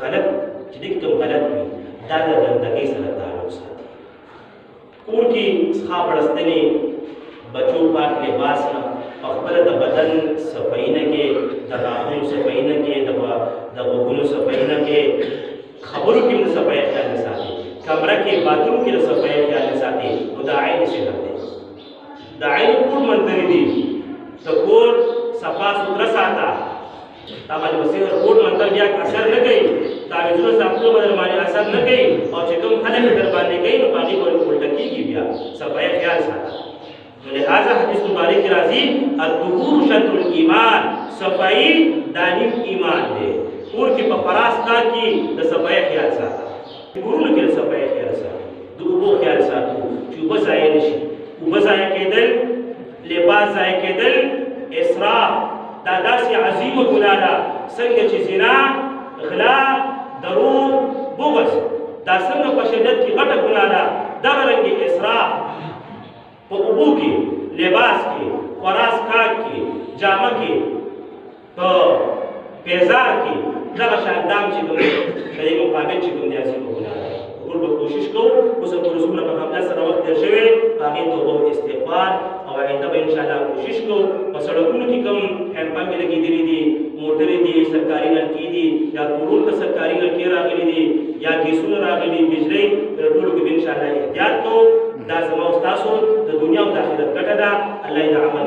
غلط چې دې کوم غلط وي دا د ګندګۍ سره تعلق ساتي کور کې څخه پړستنې بچو پاک لباس نه په خپل د بدن صفائی نه کې د غاښونو صفائی نه کې د د غوګونو صفائی نه کې خبرو کې د صفائی خیال نه ساتي کمره کې باتروم کې د صفائی خیال نه ساتي او دا عین څه دی دا عین کور منځري دي ته کور صفا سوتره ساته دا باندې وسې رپورټ منتل بیا اثر نه کوي تعویذونه ساختونه بدل باندې اثر نه کوي او چې کوم خلک در باندې کوي نو باقي ګول الټه کیږي بیا صفای خیال ساته نو لہذا حدیث مبارک راځي الظهور شطر الايمان صفای دانیم ایمان دی کور کې په فراس تا کې د صفای خیال ساته کورونه کې صفای خیال ساته د وبو خیال ساتو چې وبځای نشي وبځای کېدل لباس ضایع کېدل اسراف دا داسې عظیمه ګناه ده څنګه چې زنا غلا دروغ بغض دا څنګه په شریعت کې غټه ګناه ده دغه رنګې اسراف په اوبو کې لباس کې خوراک کې جامه کې په بیزار کې دغه شان دام چې کوم دی د دې مقابل چې کوم دی هسې به ګناه ده ټول به کوشش کوو اوس هم پوره څومره په غفلت سره وخت تېر شوی په هغې توبه او استغفار او آینده به انشاءالله کوشش کوو په سړکونو کې کوم هینډ پمپې لګېدلي دي موټرې دي سرکاري نلکې دي یا کورونو ته سرکاري نلکې راغلي دي یا ګیسونه راغلي بجلۍ د ټولو کې به انشاءالله احتیاط کوو دا زما او ستاسو د دنیا او د آخرت ګټه ده الله یې د عمل